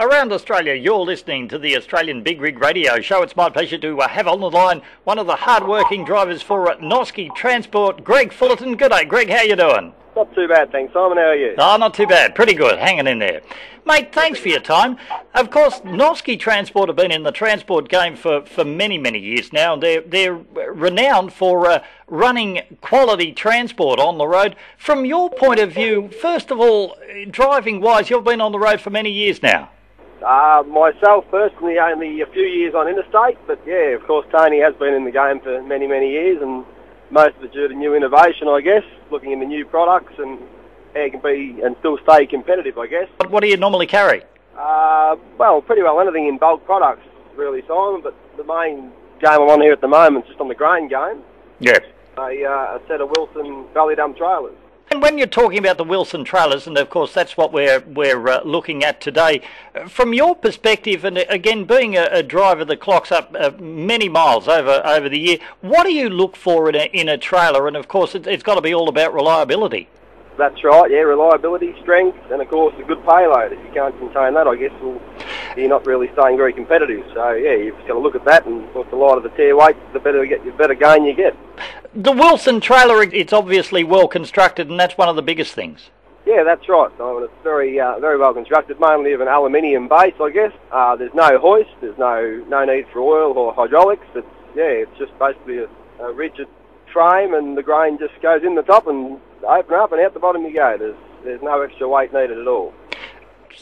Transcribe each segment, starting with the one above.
Around Australia, you're listening to the Australian Big Rig Radio Show. It's my pleasure to uh, have on the line one of the hard-working drivers for Noske Transport, Greg Fullerton. Good day, Greg. How are you doing? Not too bad, thanks, Simon. How are you? Oh, not too bad. Pretty good. Hanging in there. Mate, thanks for your time. Of course, Noske Transport have been in the transport game for, for many, many years now, and they're, they're renowned for uh, running quality transport on the road. From your point of view, first of all, driving-wise, you've been on the road for many years now. Uh, myself personally, only a few years on interstate, but yeah, of course, Tony has been in the game for many, many years, and most of it due to new innovation, I guess, looking into new products and how you can be and still stay competitive, I guess. What, what do you normally carry? Uh, well, pretty well anything in bulk products, really, Simon, but the main game I'm on here at the moment is just on the grain game. Yes. A, uh, a set of Wilson Belly Dump trailers. And when you're talking about the Wilson trailers, and of course that's what we're we're uh, looking at today, from your perspective, and again being a, a driver that clocks up uh, many miles over over the year, what do you look for in a in a trailer? And of course, it, it's got to be all about reliability. That's right, yeah, reliability, strength, and of course a good payload. If you can't contain that, I guess well, you're not really staying very competitive. So yeah, you've just got to look at that, and what's the lighter the tare weight, the better you get, the better gain you get. The Wilson trailer, it's obviously well constructed, and that's one of the biggest things. Yeah, that's right. Simon. It's very, uh, very well constructed, mainly of an aluminium base, I guess. Uh, there's no hoist, there's no no need for oil or hydraulics. It's yeah, it's just basically a, a rigid frame, and the grain just goes in the top and open up, and out the bottom you go. There's there's no extra weight needed at all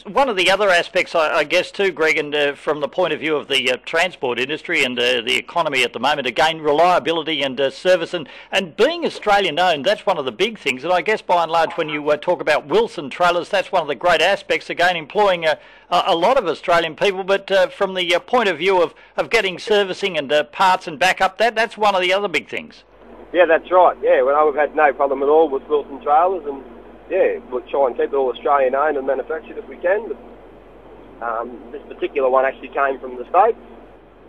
one of the other aspects, I, I guess, too, Greg, and uh, from the point of view of the uh, transport industry and uh, the economy at the moment, again, reliability and uh, service, and, and being Australian-owned, that's one of the big things. And I guess, by and large, when you uh, talk about Wilson trailers, that's one of the great aspects, again, employing a, a lot of Australian people. But uh, from the point of view of, of getting servicing and parts and backup, that that's one of the other big things. Yeah, that's right. Yeah, well, we've had no problem at all with Wilson trailers, and yeah, we'll try and keep it all Australian owned and manufactured if we can. But um, this particular one actually came from the States.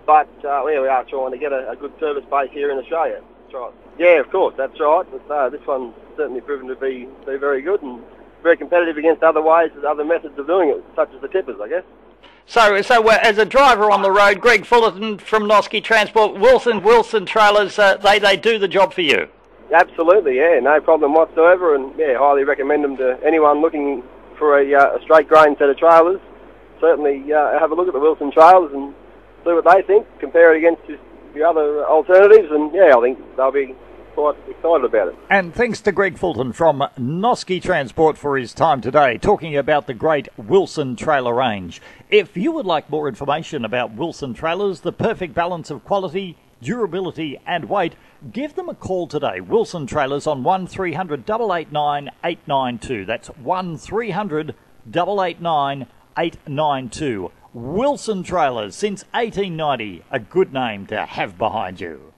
But uh, yeah, we are trying to get a, a, good service base here in Australia. That's right. Yeah, of course, that's right. But uh, this one's certainly proven to be, be very good and very competitive against other ways, other methods of doing it, such as the tippers, I guess. So, so uh, as a driver on the road, Greg Fullerton from Noske Transport, Wilson Wilson Trailers, uh, they they do the job for you. Absolutely, yeah, no problem whatsoever, and yeah, highly recommend them to anyone looking for a, uh, a straight grain set of trailers. Certainly uh, have a look at the Wilson trailers and see what they think, compare it against the other alternatives, and yeah, I think they'll be quite excited about it. And thanks to Greg Fulton from Noske Transport for his time today, talking about the great Wilson trailer range. If you would like more information about Wilson trailers, the perfect balance of quality, durability, and weight, give them a call today. Wilson Trailers on 1300 889 892. That's 1300 889 892. Wilson Trailers since 1890, a good name to have behind you.